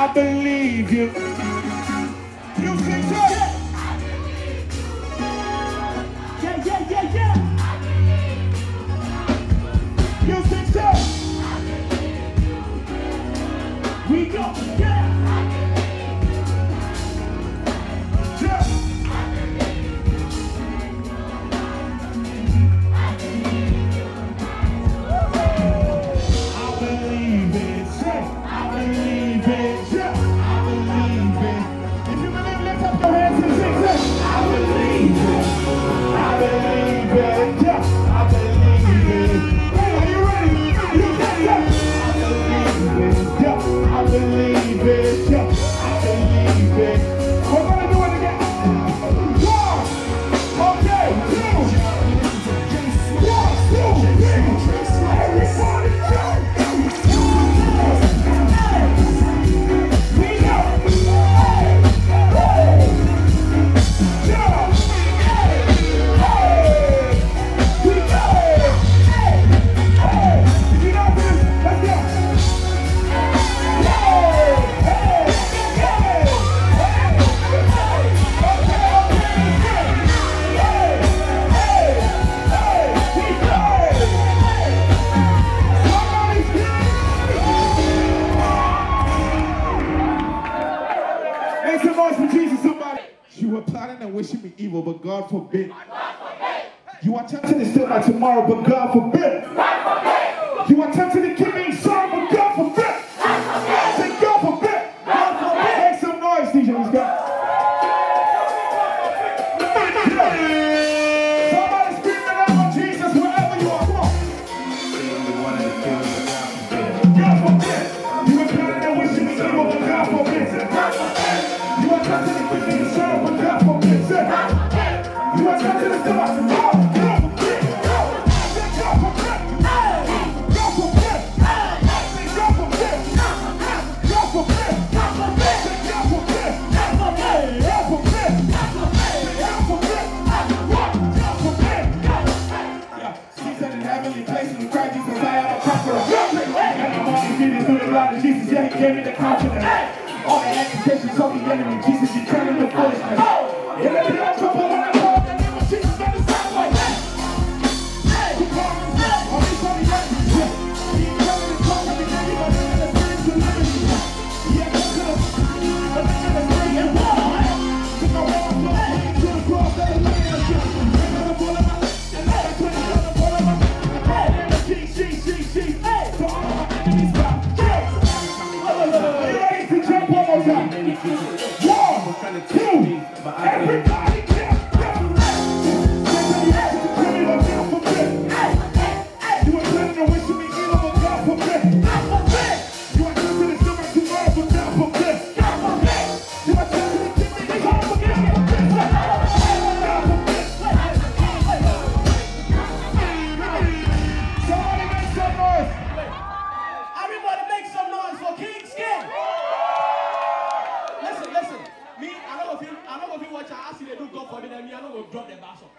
I believe you. You are tempted to steal by tomorrow, but God forbid. God forbid. You are tempted to kill to drop the bass off.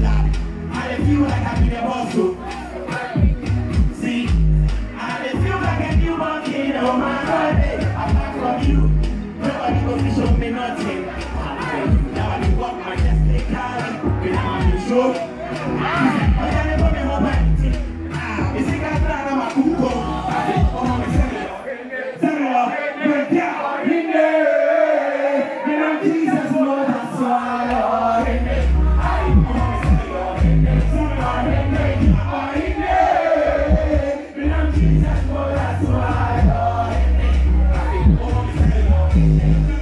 I And if like, I'm you a muscle. Mm-hmm.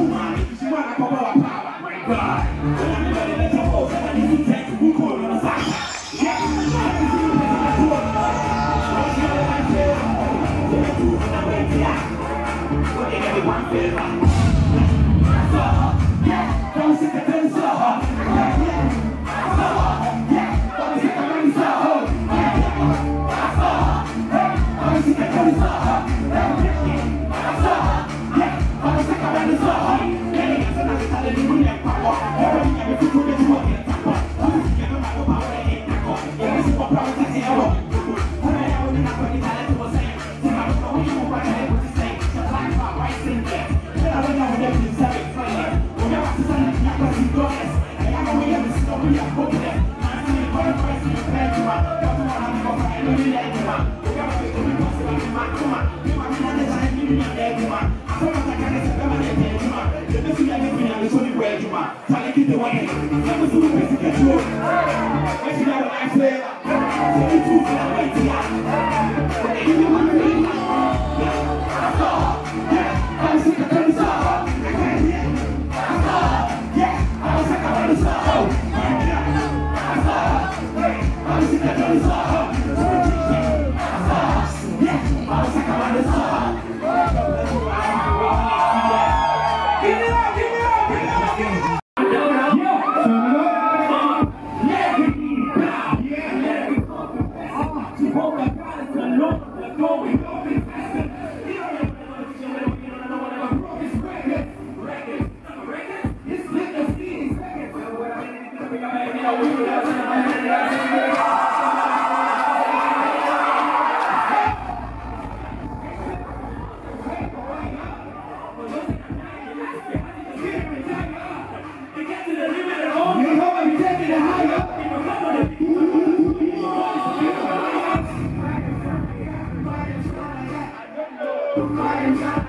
Nobody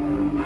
Day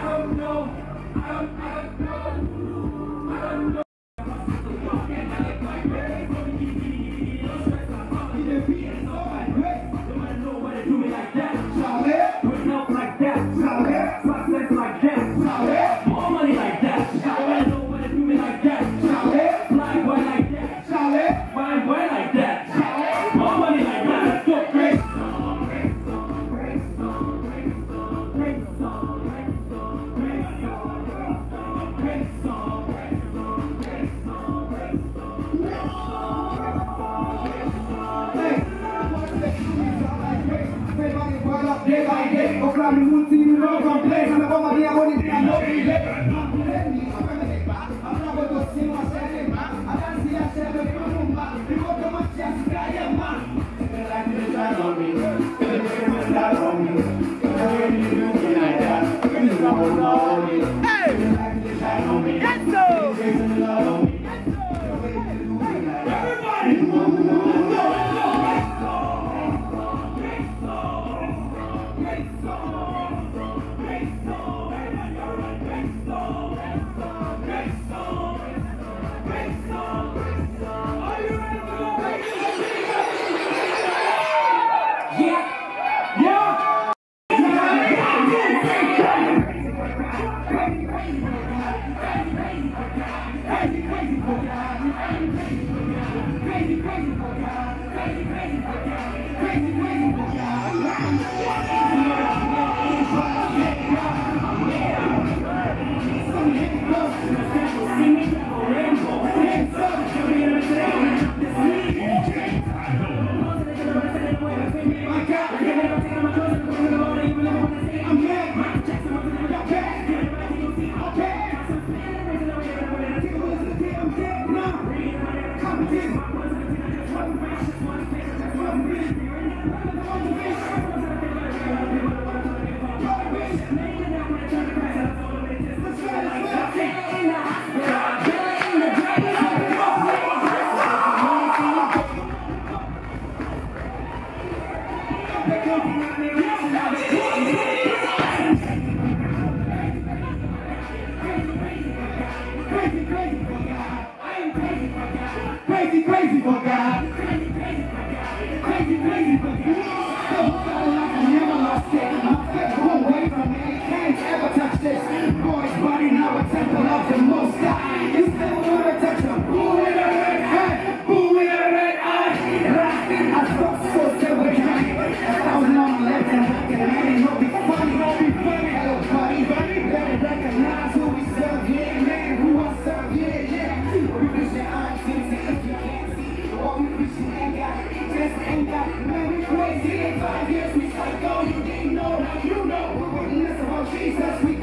bitch, you ain't got, just ain't got. Man, we crazy in five years, we psycho. You didn't know, now you know. We're witness about Jesus. We